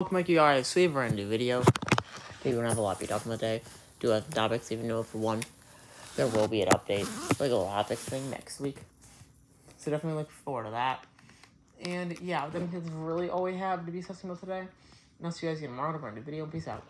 Welcome back, you guys. So, we have a brand new video. We don't have a lot to be talking about today. Do have topics, even though for one, there will be an update, like a topics thing next week. So, definitely look forward to that. And yeah, I that's really all we have to be discussing about today. And I'll see you guys again tomorrow for a brand new video. Peace out.